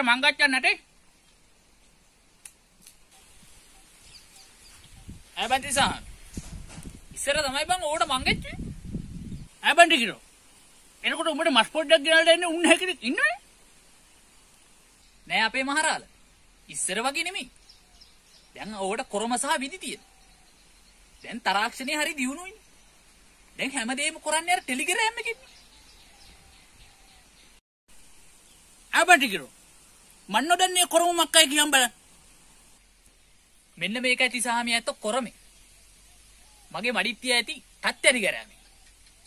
ඉස්සර මං ගච්ඡා නැටේ. ඇබන්තිසා ඉස්සර තමයි බං ඕට මංගෙච්චේ ඇබන්ටි කිරෝ එනකොට උඹට මස් පොඩ්ඩක් ගෙනල්ලා දෙන්න උන්න හැකෙනෙක් ඉන්නවනේ. නෑ අපේ මහරාල ඉස්සර වගේ නෙමෙයි. දැන් ඕට කොරම සහ විදි තියෙන දැන් තරාක්ෂණය හරි දියුණුයි. දැන් හැමදේම කරන්නේ අර ටෙලිග්‍රෑම් එකකින්. ඇබන්ටි කිරෝ මන් නොදන්නේ කොරම මක්කයි කියන් බලන්න මෙන්න මේක ඇති සාමිය ඇත්ත කොරමේ. මගේ මඩිත්තිය ඇති තත්ත්‍යරි කරෑම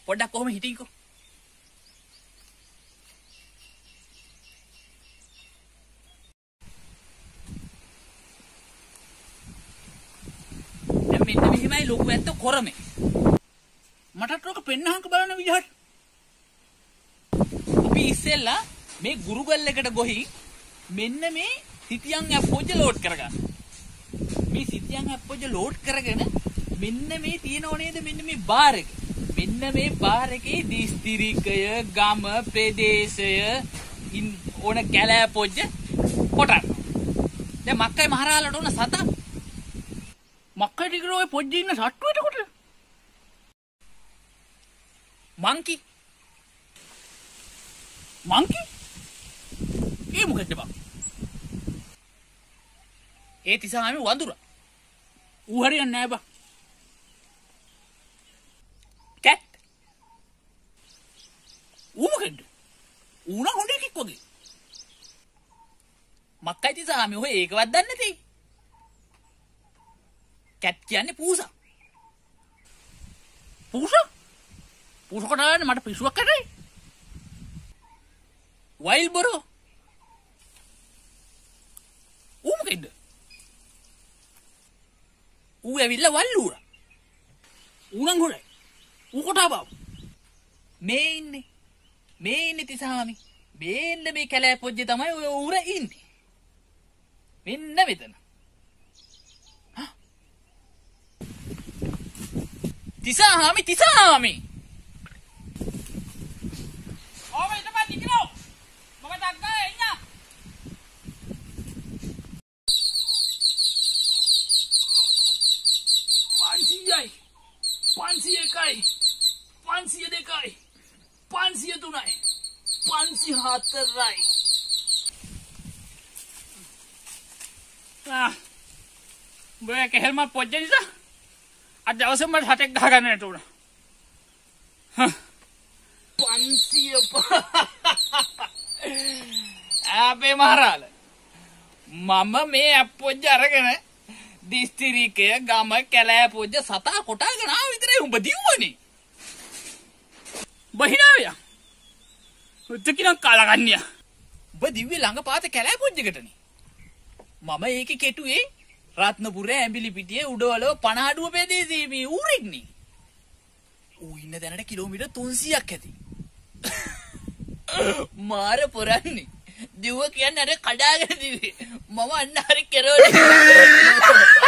පොඩ්ඩක් කොහොම හිටින්කෝ. දැන් මෙන්න මෙහෙමයි ලොකු ඇත්ත කොරමේ. මටත් ඕක පෙන්නහංක බලන විදිහට. අපි ඉස්සෙල්ලා මේ ගුරුගල් එකට ගොහි මෙන්න මේ සිතියන් ඇප්පෝජ ලෝඩ් කරගන්න. මේ සිතියන් ඇප්පෝජ ලෝඩ් කරගෙන මෙන්න මේ තියෙනව නේද මෙන්න මේ බාර් එක. මෙන්න මේ බාර් එකේ දිස්ත්‍රික්කය, ගම, ප්‍රදේශය ඉන් ඕන කැලෑ පොජ්ජ කොටන්න. දැන් මක්කයි මහරහලට ඕන සතක් මක්කයි ටිකරෝ ඔය පොඩ්ඩි ඉන්න සට්ටු එතකොට මංකි මංකි ඒ මොකද්ද බං? ඒ තිසාමි වඳුර. ඌ හරියන්නේ නැහැ බං. කැට්. ඌ මොකද්ද ඌ නම් හොඳ එකෙක් වගේ. මක්කයි තිසාමි ඔය ඒකවත් දන්නේ නැති. කැට් කියන්නේ පූසා පූස? පූස කටාගෙන මට පිස්සුවක් ඇටයි වයිල් බොරෝ ඌ මොකෙද්ද ඌ ඇවිල්ලා වල්ලූර. ඌ නම් හොඳයි. ඌ කොටා බව මේ ඉන්නේ. මේ ඉන්නේ තිසාමි. මේන්න මේ කැලෑ පොජ්ජේ තමයි ඔය ඌර ඉන්නේ. මෙන්න මෙතන. හා. තිසාමි! 500යි 501යි 502යි 503යි 504යි බය කෙහෙල්මත් පොච්ච නිසා අද දවසේ මට හතෙක් ගහ ගන්න නැට උනා. පන්සිය අපේ මහරාල මම මේ අපොච්ච අරගෙන දිස්තිරිකය ගම කැලෑ පොජ්ජ සතා කොටාගෙන ආව විතරයි උඹ දිව්වනේ. බහිනාවය උත්තකිනම් කාලගන්නය උඹ දිව්වේ ළඟ පාත කැලෑ පොජ්ජකටනේ මම ඒක කෙටුවේ රත්නපුර ඇඹිලි පිටියේ උඩවලව පනාඩුව ප්‍රදේශයේ ඌරෙක්නේ. ඌ ඉන්න දැනට කිලෝමීටර් 300ක් ඇති. මාර පොරන්නේ. දිව්ව කියන්නේ අර කඩාගෙන දිවේ මම අන්න හරි කෙරෝනේ